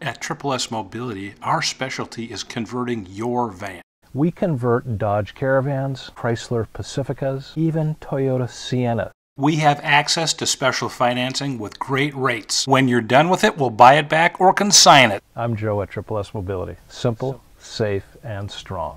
At Triple S Mobility, our specialty is converting your van. We convert Dodge Caravans, Chrysler Pacificas, even Toyota Sienna. We have access to special financing with great rates. When you're done with it, we'll buy it back or consign it. I'm Joe at Triple S Mobility. Simple, safe, and strong.